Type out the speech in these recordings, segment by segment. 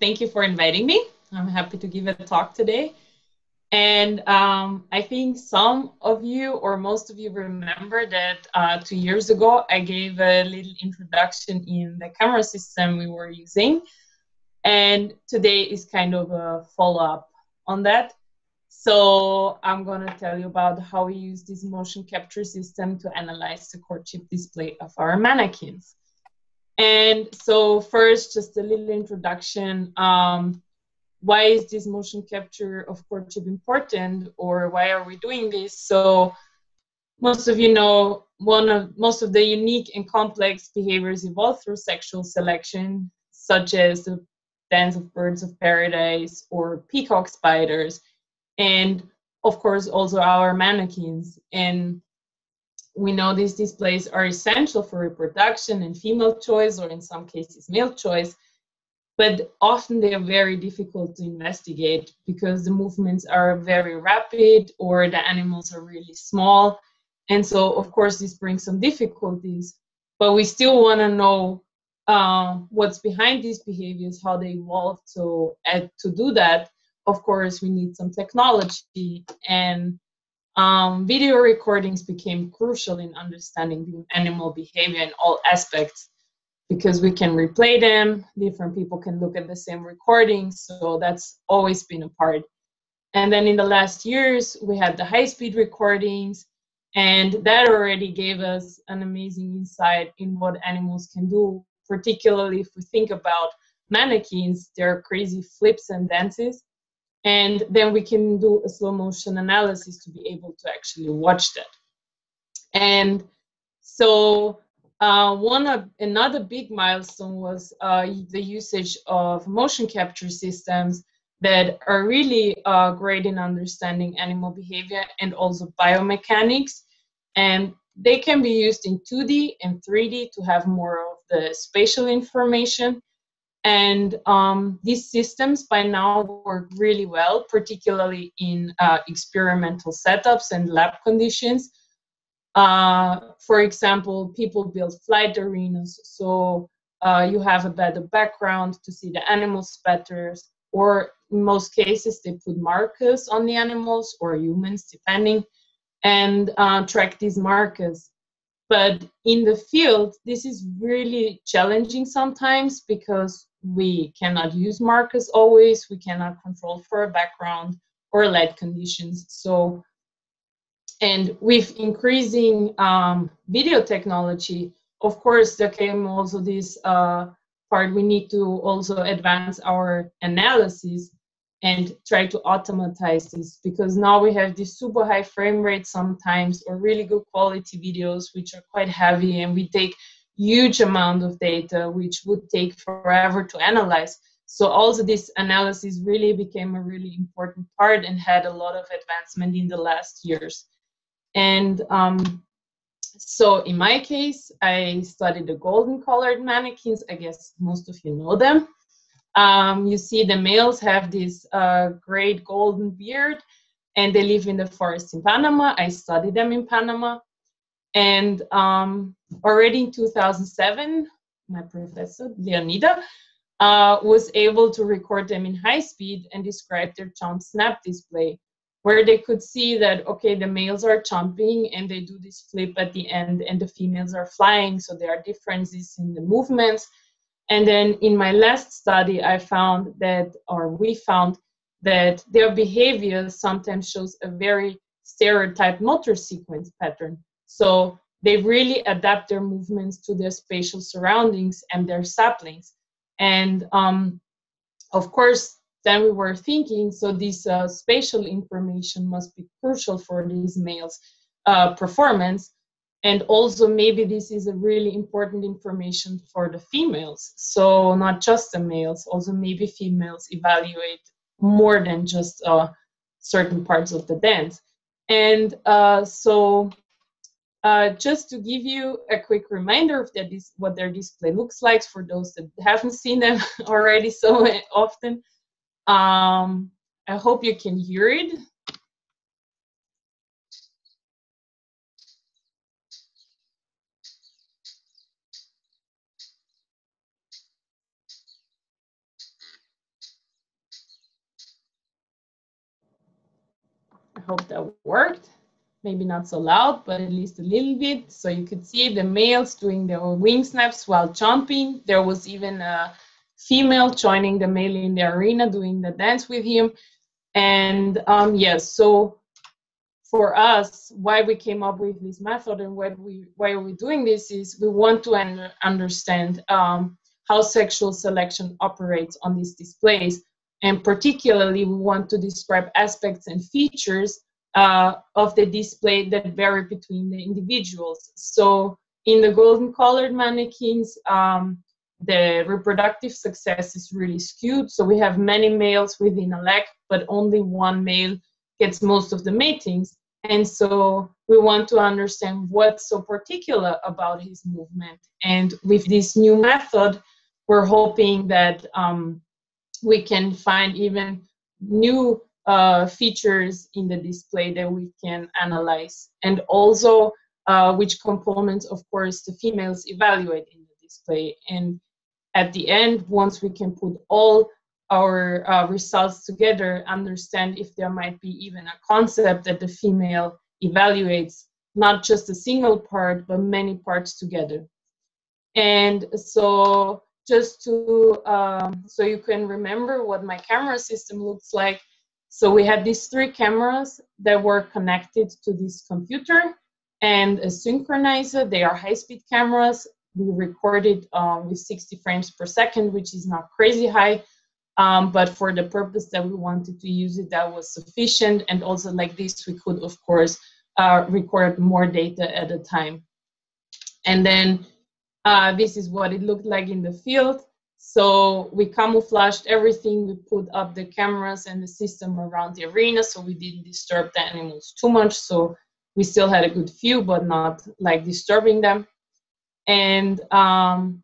thank you for inviting me. I'm happy to give a talk today. And um, I think some of you or most of you remember that uh, two years ago I gave a little introduction in the camera system we were using. And today is kind of a follow up on that. So I'm going to tell you about how we use this motion capture system to analyze the courtship display of our manakins. And so first, just a little introduction. Um, why is this motion capture of courtship important or why are we doing this? So most of you know one of most of the unique and complex behaviors evolve through sexual selection, such as the dance of birds of paradise or peacock spiders, and of course also our manakins. And we know these displays are essential for reproduction and female choice, or in some cases, male choice, but often they are very difficult to investigate because the movements are very rapid or the animals are really small. And so, of course, this brings some difficulties, but we still want to know uh, what's behind these behaviors, how they evolved. So, to do that, of course, we need some technology and um, video recordings became crucial in understanding animal behavior in all aspects because we can replay them different people can look at the same recordings so that's always been a part. And then in the last years we had the high speed recordings and that already gave us an amazing insight in what animals can do particularly if we think about manakins their crazy flips and dances and then we can do a slow motion analysis to be able to actually watch that. And so uh, one of another big milestone was uh, the usage of motion capture systems that are really uh, great in understanding animal behavior and also biomechanics. And they can be used in 2d and 3d to have more of the spatial information and um, these systems by now work really well, particularly in uh, experimental setups and lab conditions. Uh, for example, people build flight arenas, so uh, you have a better background to see the animals better, or in most cases, they put markers on the animals or humans, depending, and uh, track these markers. But in the field, this is really challenging sometimes because we cannot use markers always, we cannot control for a background or light conditions. So, and with increasing um, video technology, of course, there came also this uh, part we need to also advance our analysis and try to automatize this because now we have this super high frame rate sometimes or really good quality videos which are quite heavy and we take huge amount of data which would take forever to analyze. So also this analysis really became a really important part and had a lot of advancement in the last years. And um, so in my case i studied the golden collared manakins. I guess most of you know them. Um, you see the males have this uh, great golden beard and they live in the forest in panama. I studied them in panama and um, already in 2007, my professor, Leonida, uh, was able to record them in high speed and describe their jump snap display, where they could see that, okay, the males are jumping and they do this flip at the end, and the females are flying. So there are differences in the movements. And then in my last study, I found that, or we found that their behavior sometimes shows a very stereotyped motor sequence pattern. So they really adapt their movements to their spatial surroundings and their saplings. And um, of course, then we were thinking, so this uh, spatial information must be crucial for these males' uh, performance. And also, maybe this is a really important information for the females. So, not just the males, also maybe females evaluate more than just uh, certain parts of the dance. And uh, so, uh, just to give you a quick reminder of what their display looks like for those that haven't seen them already so often. Um, I hope you can hear it. I hope that worked. Maybe not so loud, but at least a little bit. So you could see the males doing their wing snaps while jumping. There was even a female joining the male in the arena doing the dance with him. And um, yes, so for us, why we came up with this method and why we why are we doing this is we want to un- understand um, how sexual selection operates on these displays, and particularly we want to describe aspects and features uh, of the display that vary between the individuals. So in the golden collared manakins, um, the reproductive success is really skewed. So we have many males within a lek, but only one male gets most of the matings. And so we want to understand what's so particular about his movement. And with this new method, we're hoping that um, we can find even new uh, features in the display that we can analyze. And also uh, which components, of course, the females evaluate in the display. And at the end, once we can put all our uh, results together, understand if there might be even a concept that the female evaluates not just a single part, but many parts together. And so just to, um, so you can remember what my camera system looks like. So we had these three cameras that were connected to this computer and a synchronizer. They are high-speed cameras we recorded um, with 60 frames per second, which is not crazy high. Um, but for the purpose that we wanted to use it, that was sufficient. And also like this, we could, of course, uh, record more data at a time. And then uh, this is what it looked like in the field. So we camouflaged everything. We put up the cameras and the system around the arena so we didn't disturb the animals too much. So we still had a good view, but not like disturbing them and um,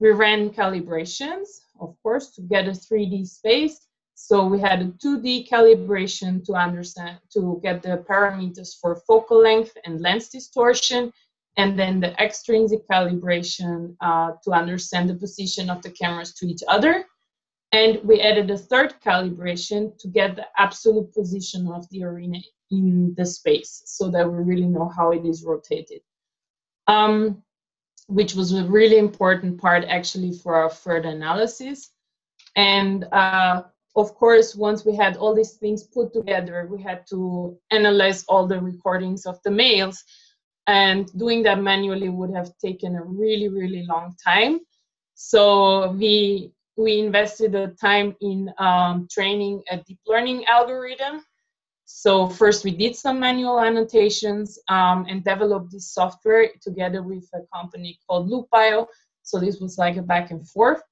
we ran calibrations, of course, to get a 3D space. So we had a 2D calibration to understand, to get the parameters for focal length and lens distortion, and then the extrinsic calibration uh, to understand the position of the cameras to each other. And we added a third calibration to get the absolute position of the arena in the space so that we really know how it is rotated. Um, which was a really important part actually for our further analysis. And uh, of course, once we had all these things put together, we had to analyze all the recordings of the males. And doing that manually would have taken a really, really long time. So we we invested the time in um, training a deep learning algorithm so first we did some manual annotations um, and developed this software together with a company called LoopBio. So this was like a back and forth.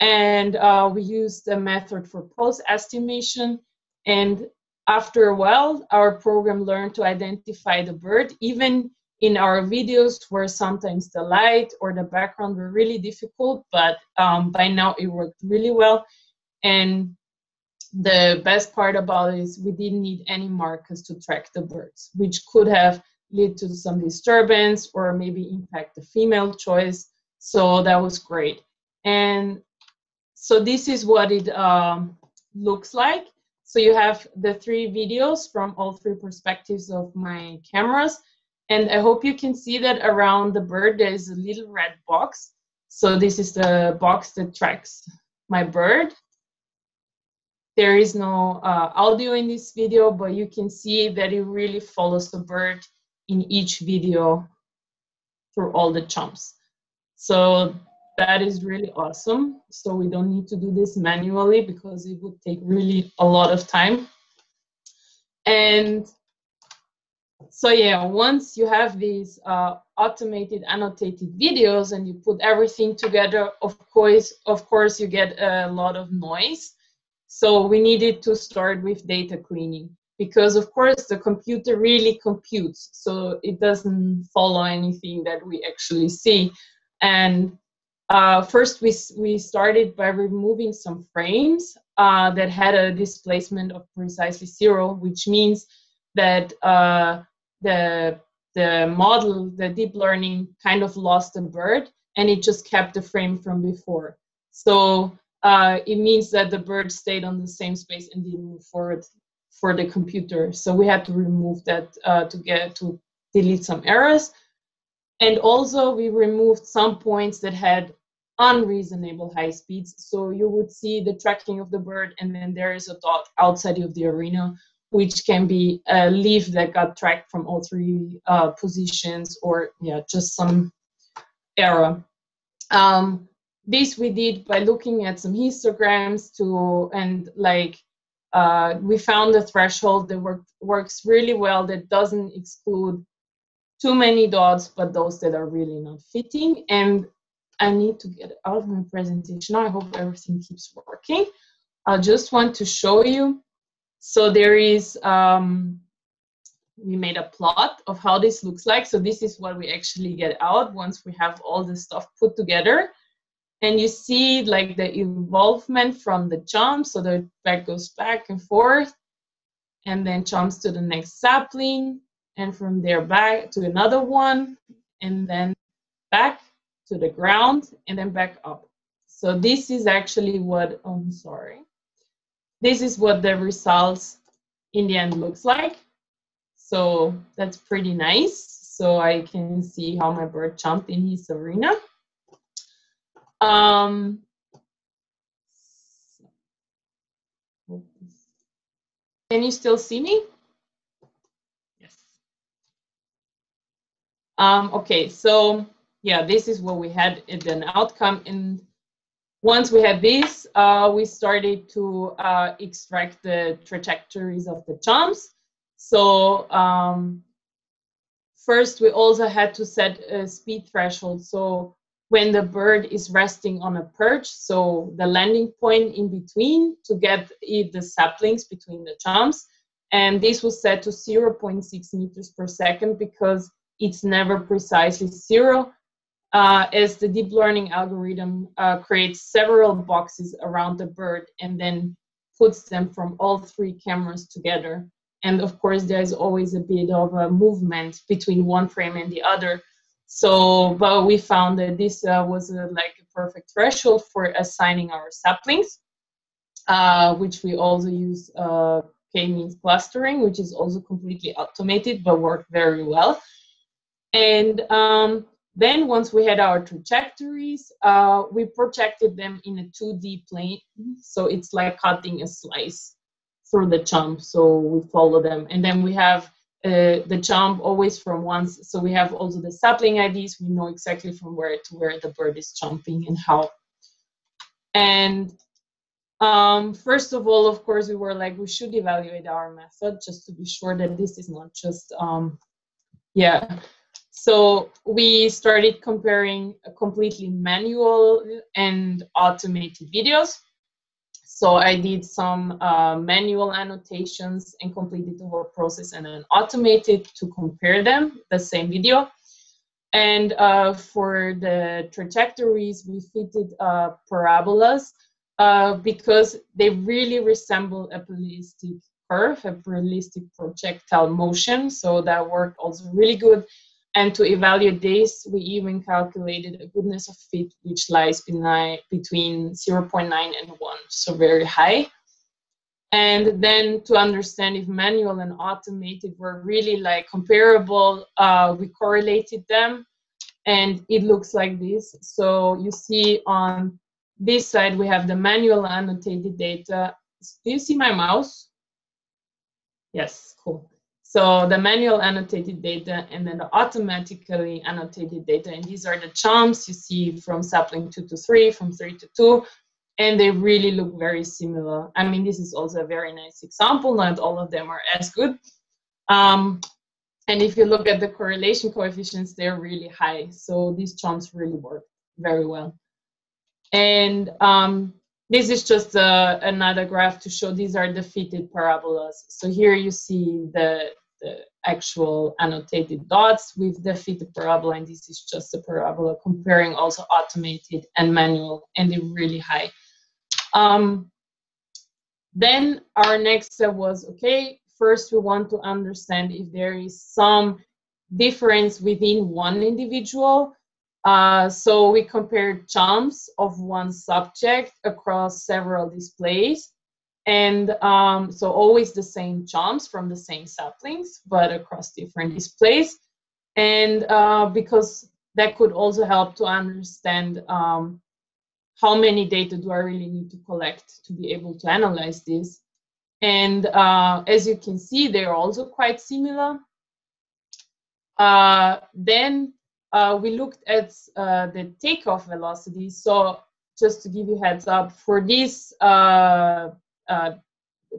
And uh, we used a method for pose estimation. And after a while, our program learned to identify the bird, even in our videos where sometimes the light or the background were really difficult, but um, by now it worked really well. And the best part about it is we didn't need any markers to track the birds, which could have led to some disturbance or maybe impact the female choice. So that was great. And so this is what it um, looks like. So you have the three videos from all three perspectives of my cameras. And I hope you can see that around the bird, there's a little red box. So this is the box that tracks my bird. There is no uh, audio in this video, but you can see that it really follows the bird in each video through all the chomps. So that is really awesome. So we don't need to do this manually because it would take really a lot of time. And so yeah, once you have these uh, automated annotated videos and you put everything together, of course, of course, you get a lot of noise. So we needed to start with data cleaning because of course the computer really computes. So it doesn't follow anything that we actually see. And uh, first we, we started by removing some frames uh, that had a displacement of precisely zero, which means that uh, the, the model, the deep learning kind of lost the bird and it just kept the frame from before. So uh, it means that the bird stayed on the same space and didn't move forward for the computer. So we had to remove that uh, to get to delete some errors. And also we removed some points that had unreasonable high speeds. So you would see the tracking of the bird and then there is a dot outside of the arena, which can be a leaf that got tracked from all three uh, positions or yeah, just some error. Um, this we did by looking at some histograms to and like uh, we found a threshold that work, works really well that doesn't exclude too many dots, but those that are really not fitting. And I need to get out of my presentation. I hope everything keeps working. I just want to show you. So there is, um, we made a plot of how this looks like. So this is what we actually get out once we have all the stuff put together and you see like the involvement from the jump so the back goes back and forth and then jumps to the next sapling and from there back to another one and then back to the ground and then back up. So this is actually what oh, i'm sorry. This is what the results in the end looks like. So that's pretty nice. So i can see how my bird jumped in his arena. Um, can you still see me? Um, okay, so yeah, this is what we had in an outcome. And once we had this, uh, we started to uh, extract the trajectories of the jumps. So um, first, we also had to set a speed threshold. So when the bird is resting on a perch, so the landing point in between to get the saplings between the jumps. And this was set to 0.6 meters per second because it's never precisely zero, uh, as the deep learning algorithm uh, creates several boxes around the bird and then puts them from all three cameras together. And of course, there's always a bit of a movement between one frame and the other. So, but we found that this uh, was uh, like a perfect threshold for assigning our saplings, uh, which we also use uh, k-means clustering, which is also completely automated but worked very well. And um, then once we had our trajectories, uh, we projected them in a 2D plane. So it's like cutting a slice through the jump. So we follow them. And then we have uh, the jump always from once. So we have also the sapling IDs. We know exactly from where to where the bird is jumping and how. And um, first of all, of course, we were like, we should evaluate our method just to be sure that this is not just, um, yeah. So we started comparing completely manual and automated videos. So I did some uh, manual annotations and completed the whole process and then automated to compare them, the same video. And uh, for the trajectories, we fitted uh, parabolas uh, because they really resemble a ballistic curve, a ballistic projectile motion. So that worked also really good. And to evaluate this, we even calculated a goodness of fit, which lies between 0.9 and 1, so very high. And then to understand if manual and automated were really like comparable, uh, we correlated them and it looks like this. So you see on this side, we have the manual annotated data. Do you see my mouse? Yes, cool. So the manual annotated data and then the automatically annotated data. And these are the jumps you see from sapling two to three, from three to two, and they really look very similar. I mean, this is also a very nice example. Not all of them are as good. Um, and if you look at the correlation coefficients, they're really high. So these jumps really work very well. And um, this is just uh, another graph to show these are the fitted parabolas. So here you see the the actual annotated dots with the fitted parabola, and this is just a parabola comparing also automated and manual, and they're really high. Um, then our next step was, okay, first we want to understand if there is some difference within one individual. Uh, so we compared jumps of one subject across several displays And um, so always the same jumps from the same saplings, but across different displays. And uh, because that could also help to understand um, how many data do I really need to collect to be able to analyze this. And uh, as you can see, they're also quite similar. Uh, then uh, we looked at uh, the takeoff velocity. So just to give you heads up, for this uh,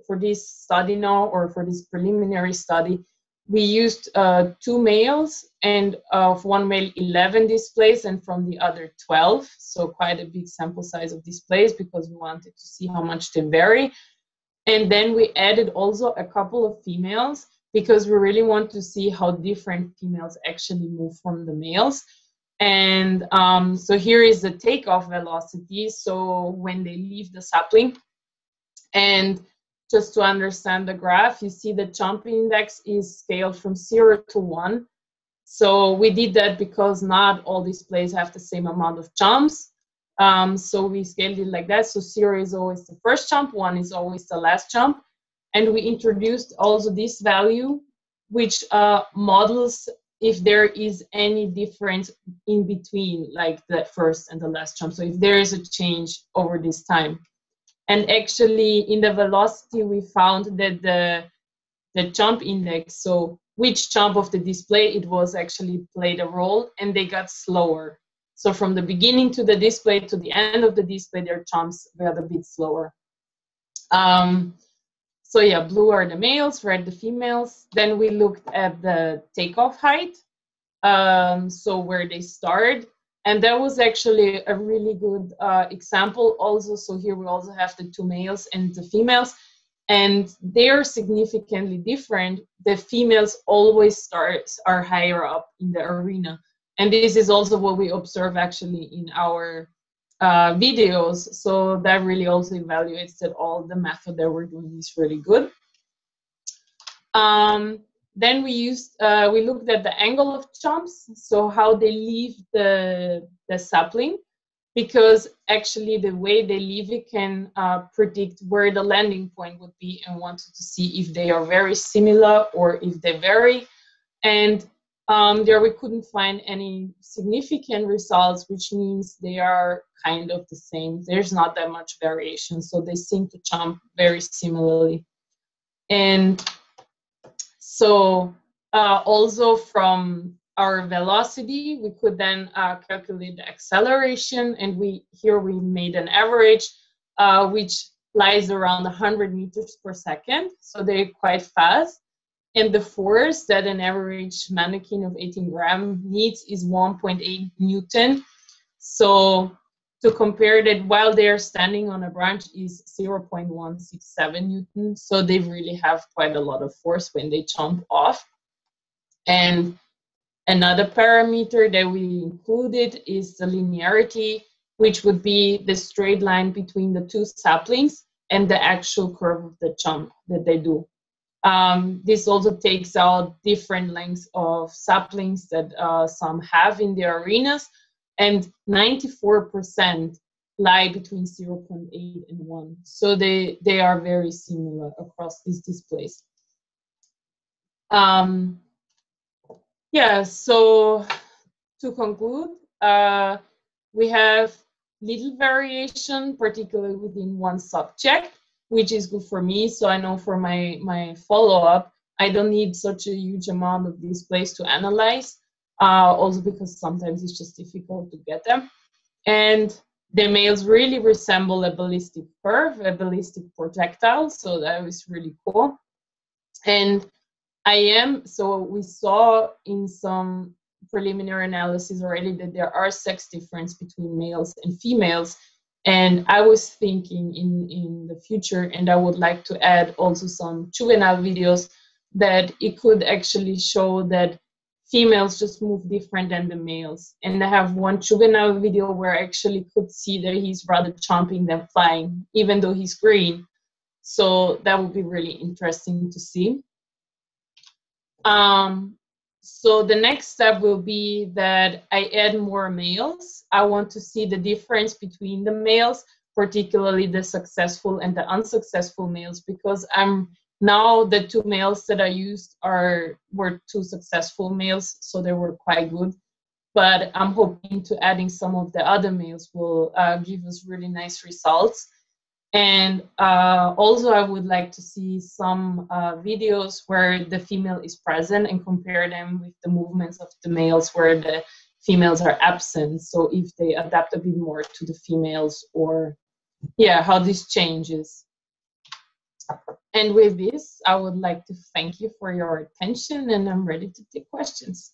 for this study now, or for this preliminary study, we used uh, two males and of one male 11 displays and from the other 12 so quite a big sample size of displays because we wanted to see how much they vary and then we added also a couple of females because we really want to see how different females actually move from the males. And um, so here is the takeoff velocity. So when they leave the sapling, and just to understand the graph, you see the jump index is scaled from zero to one. So we did that because not all displays have the same amount of jumps. Um, so we scaled it like that. So zero is always the first jump, one is always the last jump. And we introduced also this value, which uh, models if there is any difference in between, like the first and the last jump. So if there is a change over this time. And actually, in the velocity, we found that the the jump index, so which jump of the display it was actually played a role, and they got slower. So from the beginning to the display to the end of the display, their jumps were a bit slower. Um, so yeah, blue are the males, red the females. Then we looked at the takeoff height, um, so where they start. And that was actually a really good uh, example also. So here we also have the two males and the females. And they're significantly different. The females always start are higher up in the arena. And this is also what we observe actually in our uh, videos. So that really also evaluates that all the method that we're doing is really good. Um, then we used uh, we looked at the angle of jumps, so how they leave the the sapling, because actually the way they leave it can uh, predict where the landing point would be, and wanted to see if they are very similar or if they vary. And um, there we couldn't find any significant results, which means they are kind of the same. There's not that much variation, so they seem to jump very similarly. And so uh, also from our velocity, we could then uh, calculate the acceleration, and we here we made an average, uh, which lies around 100 meters per second, so they're quite fast and the force that an average manakin of 18 gram needs is 1.8 newton. So to compare that while they're standing on a branch is 0.167 newton. So they really have quite a lot of force when they jump off. And another parameter that we included is the linearity, which would be the straight line between the two saplings and the actual curve of the jump that they do. Um, this also takes out different lengths of saplings that uh, some have in the arenas, and 94% lie between 0.8 and 1. So they, they are very similar across these displays. Um, yeah, so to conclude, uh, we have little variation, particularly within one subject which is good for me. So I know for my, my follow-up, I don't need such a huge amount of displays to analyze, uh, also because sometimes it's just difficult to get them. And the males really resemble a ballistic curve, a ballistic projectile, so that was really cool. And I am, so we saw in some preliminary analysis already that there are sex difference between males and females and I was thinking in, in the future, and I would like to add also some juvenile videos that it could actually show that females just move different than the males. And I have one juvenile video where I actually could see that he's rather jumping than flying, even though he's green. So that would be really interesting to see. Um, so the next step will be that I add more males. I want to see the difference between the males particularly the successful and the unsuccessful males, because I'm now the two males that I used are were two successful males, so they were quite good. But I'm hoping to adding some of the other males will uh, give us really nice results. And uh, also, I would like to see some uh, videos where the female is present and compare them with the movements of the males where the females are absent. So if they adapt a bit more to the females or, yeah, how this changes. And with this, I would like to thank you for your attention and I'm ready to take questions.